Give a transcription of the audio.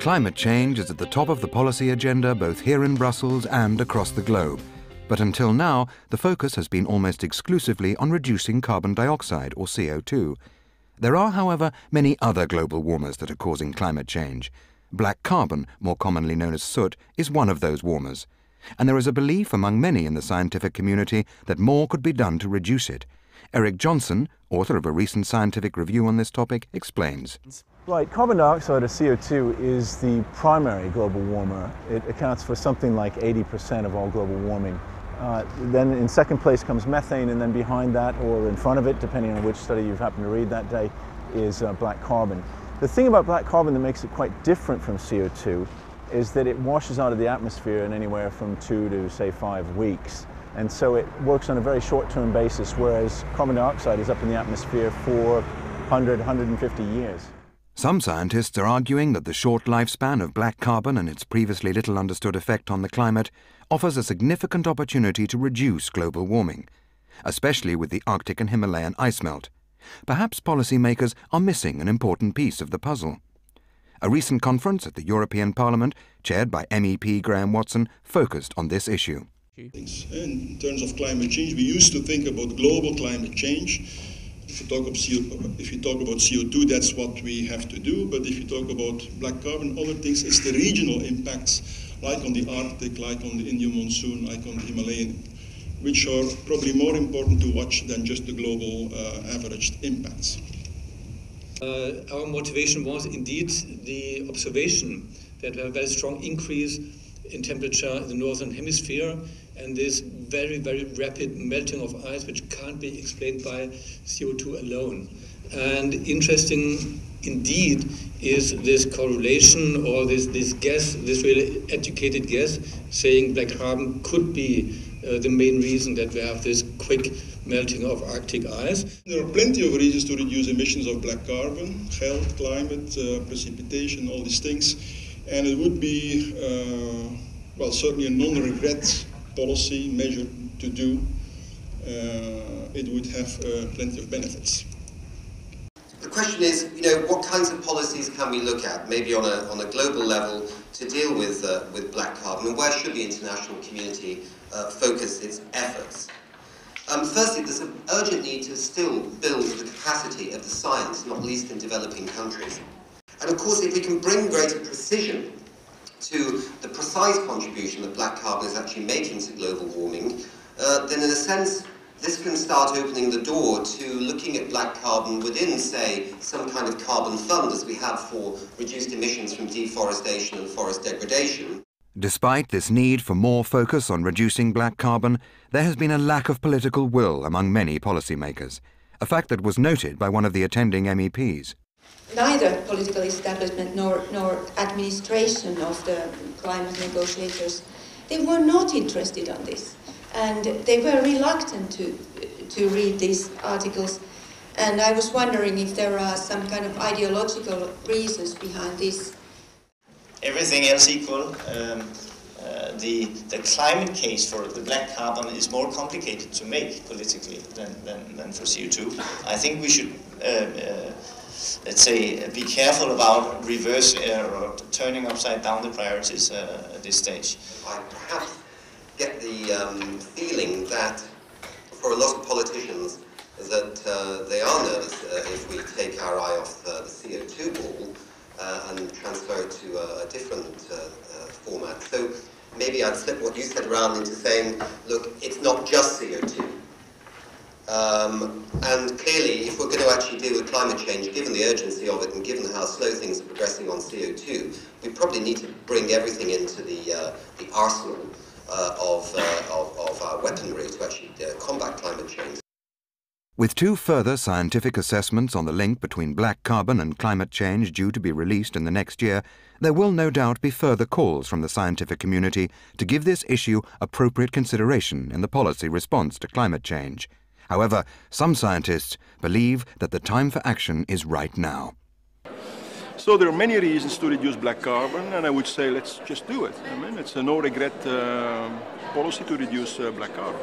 Climate change is at the top of the policy agenda both here in Brussels and across the globe. But until now, the focus has been almost exclusively on reducing carbon dioxide, or CO2. There are, however, many other global warmers that are causing climate change. Black carbon, more commonly known as soot, is one of those warmers. And there is a belief among many in the scientific community that more could be done to reduce it. Eric Johnson, author of a recent scientific review on this topic, explains. Right, carbon dioxide or CO2 is the primary global warmer. It accounts for something like 80% of all global warming. Uh, then in second place comes methane, and then behind that, or in front of it, depending on which study you've happened to read that day, is uh, black carbon. The thing about black carbon that makes it quite different from CO2 is that it washes out of the atmosphere in anywhere from two to, say, five weeks. And so it works on a very short-term basis, whereas carbon dioxide is up in the atmosphere for 100, 150 years. Some scientists are arguing that the short lifespan of black carbon and its previously little understood effect on the climate offers a significant opportunity to reduce global warming, especially with the Arctic and Himalayan ice melt. Perhaps policymakers are missing an important piece of the puzzle. A recent conference at the European Parliament, chaired by MEP Graham Watson, focused on this issue. In terms of climate change, we used to think about global climate change. If you talk about CO, if you talk about CO2, that's what we have to do. But if you talk about black carbon, other things, it's the regional impacts, like on the Arctic, like on the Indian monsoon, like on the Himalayan, which are probably more important to watch than just the global uh, averaged impacts. Uh, our motivation was indeed the observation that we have a very strong increase in temperature in the northern hemisphere and this very, very rapid melting of ice, which can't be explained by CO2 alone. And interesting indeed is this correlation or this, this guess, this really educated guess, saying black carbon could be the main reason that we have this quick melting of Arctic ice. There are plenty of reasons to reduce emissions of black carbon, health, climate, uh, precipitation, all these things. And it would be, uh, well, certainly a non-regret policy measure to do. Uh, it would have uh, plenty of benefits. Question is, you know, what kinds of policies can we look at, maybe on a, on a global level, to deal with, uh, with black carbon, and where should the international community uh, focus its efforts? Um, firstly, there's an urgent need to still build the capacity of the science, not least in developing countries. And of course, if we can bring greater precision to the precise contribution that black carbon is actually making to global warming, uh, then in a sense, this can start opening the door to looking at black carbon within, say, some kind of carbon fund as we have for reduced emissions from deforestation and forest degradation. Despite this need for more focus on reducing black carbon, there has been a lack of political will among many policymakers, a fact that was noted by one of the attending MEPs. Neither political establishment nor, nor administration of the climate negotiators, they were not interested on this. And they were reluctant to, to read these articles. And I was wondering if there are some kind of ideological reasons behind this. Everything else equal, um, uh, the, the climate case for the black carbon is more complicated to make politically than, than, than for CO2. I think we should, uh, uh, let's say, be careful about reverse or turning upside down the priorities uh, at this stage. I perhaps get the um, feeling that for a lot of politicians that uh, they are nervous uh, if we take our eye off the CO2 ball and transfer it to a, different format. So maybe I'd slip what you said around into saying, look, it's not just CO2. Um, and clearly, if we're going to actually deal with climate change, given the urgency of it and given how slow things are progressing on CO2, we probably need to bring everything into the, uh, the arsenal uh, of, uh, of, of, our weaponry to actually uh, combat climate change. With two further scientific assessments on the link between black carbon and climate change due to be released in the next year, there will no doubt be further calls from the scientific community to give this issue appropriate consideration in the policy response to climate change. However, some scientists believe that the time for action is right now. So there are many reasons to reduce black carbon, and I would say let's just do it. I mean, it's a no-regret uh, policy to reduce uh, black carbon.